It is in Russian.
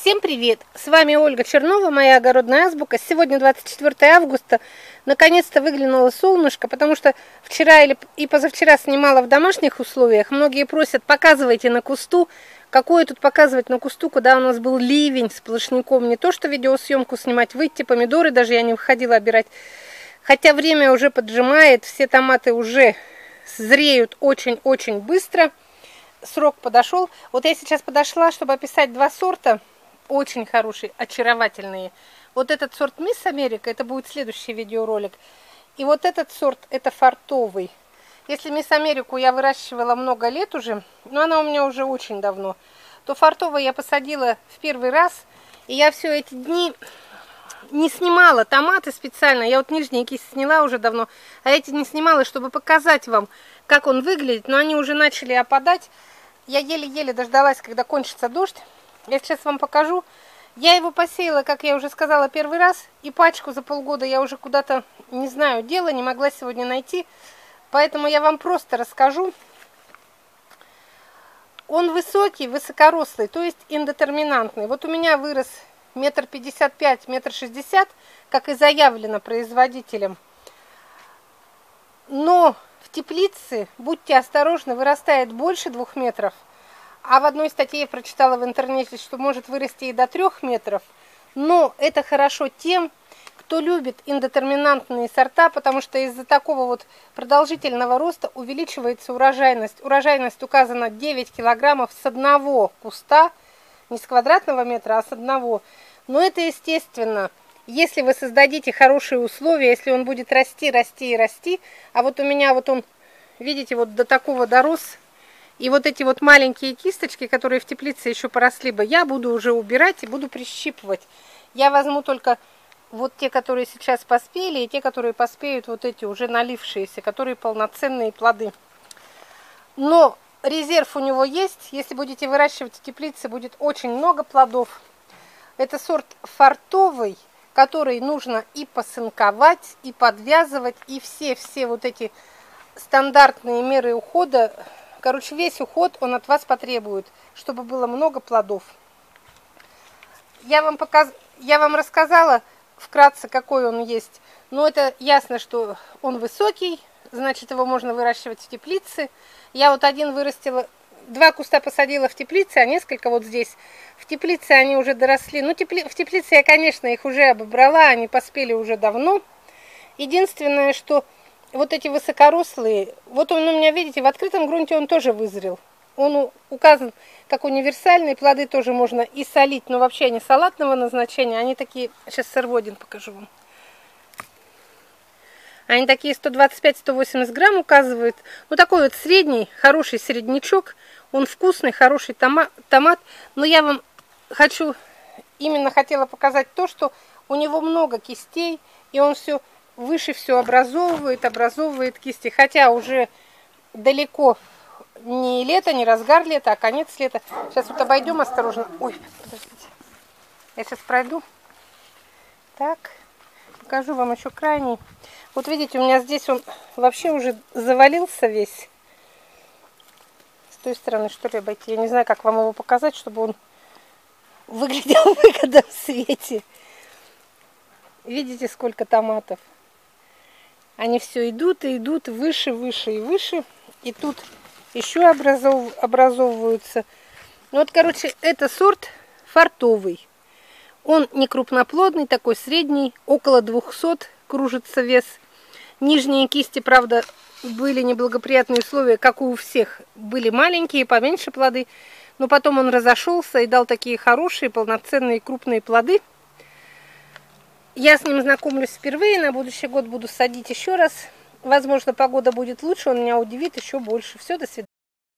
Всем привет! С вами Ольга Чернова, моя огородная азбука. Сегодня 24 августа. Наконец-то выглянуло солнышко, потому что вчера или и позавчера снимала в домашних условиях. Многие просят, показывайте на кусту. Какое тут показывать на кусту, куда у нас был ливень с сплошняком. Не то, что видеосъемку снимать, выйти, помидоры даже я не выходила обирать. Хотя время уже поджимает, все томаты уже зреют очень-очень быстро. Срок подошел. Вот я сейчас подошла, чтобы описать два сорта – очень хорошие, очаровательные. Вот этот сорт Мисс Америка, это будет следующий видеоролик. И вот этот сорт, это фартовый. Если Мисс Америку я выращивала много лет уже, но она у меня уже очень давно, то фартовый я посадила в первый раз. И я все эти дни не снимала томаты специально. Я вот нижние кисти сняла уже давно, а эти не снимала, чтобы показать вам, как он выглядит. Но они уже начали опадать. Я еле-еле дождалась, когда кончится дождь. Я сейчас вам покажу. Я его посеяла, как я уже сказала, первый раз. И пачку за полгода я уже куда-то, не знаю, дела, не могла сегодня найти. Поэтому я вам просто расскажу. Он высокий, высокорослый, то есть индетерминантный. Вот у меня вырос метр пятьдесят пять, метр шестьдесят, как и заявлено производителем. Но в теплице, будьте осторожны, вырастает больше двух метров – а в одной статье я прочитала в интернете, что может вырасти и до трех метров. Но это хорошо тем, кто любит индетерминантные сорта, потому что из-за такого вот продолжительного роста увеличивается урожайность. Урожайность указана 9 килограммов с одного куста, не с квадратного метра, а с одного. Но это естественно, если вы создадите хорошие условия, если он будет расти, расти и расти. А вот у меня вот он, видите, вот до такого дорос, и вот эти вот маленькие кисточки, которые в теплице еще поросли бы, я буду уже убирать и буду прищипывать. Я возьму только вот те, которые сейчас поспели, и те, которые поспеют, вот эти уже налившиеся, которые полноценные плоды. Но резерв у него есть. Если будете выращивать в теплице, будет очень много плодов. Это сорт фартовый, который нужно и посынковать, и подвязывать, и все-все вот эти стандартные меры ухода Короче, весь уход он от вас потребует, чтобы было много плодов. Я вам, показ... я вам рассказала вкратце, какой он есть. Но это ясно, что он высокий, значит, его можно выращивать в теплице. Я вот один вырастила, два куста посадила в теплице, а несколько вот здесь. В теплице они уже доросли. Ну, тепли... в теплице я, конечно, их уже обобрала, они поспели уже давно. Единственное, что вот эти высокорослые, вот он у меня, видите, в открытом грунте он тоже вызрел. Он указан как универсальный, плоды тоже можно и солить, но вообще они салатного назначения, они такие, сейчас сорву покажу вам. Они такие 125-180 грамм указывают. Ну, такой вот средний, хороший среднячок. Он вкусный, хороший тома томат. Но я вам хочу, именно хотела показать то, что у него много кистей. И он все выше все образовывает, образовывает кисти. Хотя уже далеко не лето, не разгар лета, а конец лета. Сейчас вот обойдем осторожно. Ой, подождите. Я сейчас пройду. Так, покажу вам еще крайний. Вот видите, у меня здесь он вообще уже завалился весь. С той стороны, что ли, обойти. Я не знаю, как вам его показать, чтобы он выглядел выгодно в свете. Видите, сколько томатов. Они все идут и идут выше, выше и выше. И тут еще образов, образовываются. Ну вот, короче, это сорт фартовый. Он не крупноплодный, такой средний, около 200 кружится вес. Нижние кисти, правда, были неблагоприятные условия, как у всех. Были маленькие, поменьше плоды. Но потом он разошелся и дал такие хорошие, полноценные, крупные плоды. Я с ним знакомлюсь впервые, на будущий год буду садить еще раз. Возможно, погода будет лучше, он меня удивит еще больше. Все, до свидания.